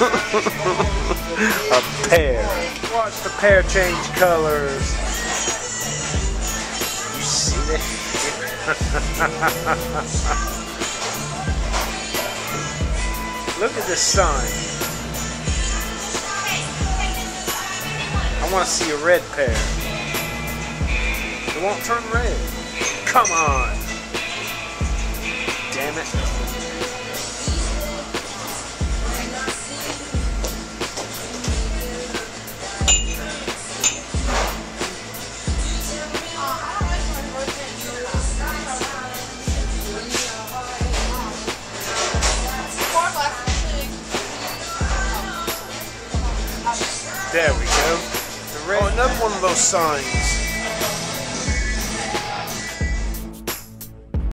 a pear. Watch the pear change colors. You see that? Look at this sign. I want to see a red pear. It won't turn red. Come on. Damn it. There we go. Oh, another one of those signs.